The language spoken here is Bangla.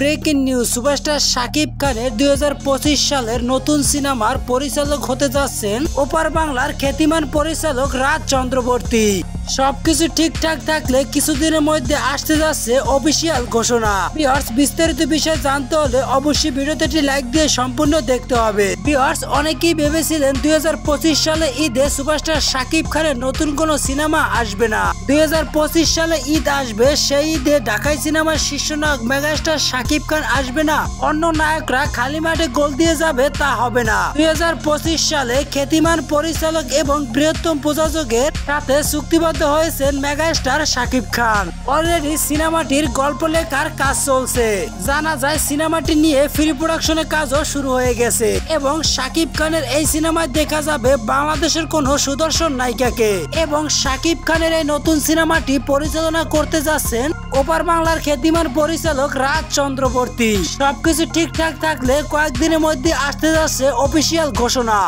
ব্রেকিং নিউজ, সুপারস্টার শাকিব খানের দু হাজার পঁচিশ সালের নতুন সিনেমার পরিচালক হতে যাচ্ছেন ওপার বাংলার খ্যাতিমান পরিচালক রাজ চন্দ্রবর্তী। সবকিছু ঠিকঠাক থাকলে কিছুদিনের মধ্যে আসতে যাচ্ছে অফিসিয়াল ঘোষণা। বিয়ার্স বিস্তারিত বিষয় জানতে হলে অবশ্যই ভিডিওতে লাইক দিয়ে সম্পূর্ণ দেখতে হবে। বিয়ার্স অনেকেই ভেবেছিলেন দুই সালে ঈদে সুপারস্টার শাকিব খানের নতুন কোনো সিনেমা আসবে না। দুই সালে ঈদ আসবে, সেই ঈদে ঢাকাই সিনেমার শীর্ষ নায়ক মেগাস্টার শাকিব খান আসবে না। অন্য নায়করা খালি মাঠে গোল দিয়ে যাবে, তা হবে না। দুই হাজার পঁচিশ সালে খ্যাতিমান পরিচালক এবং বৃহত্তম প্রযোজকের সাথে চুক্তিবদ্ধ হয়েছেন মেগাস্টার শাকিব খান। অলরেডি সিনেমাটির গল্প লেখার কাজ চলছে। জানা যায় সিনেমাটি নিয়ে ফ্রি প্রোডাকশনের কাজও শুরু হয়ে গেছে এবং শাকিব খানের এই সিনেমায় দেখা যাবে বাংলাদেশের কোন সুদর্শন নায়িকাকে এবং শাকিব খানের এই নতুন সিনেমাটি পরিচালনা করতে যাচ্ছেন ওপার বাংলার খ্যাতিমান পরিচালক রাজ চন্দ্রবর্তী। সবকিছু ঠিকঠাক থাকলে কয়েকদিনের মধ্যে আসতে যাচ্ছে অফিসিয়াল ঘোষণা।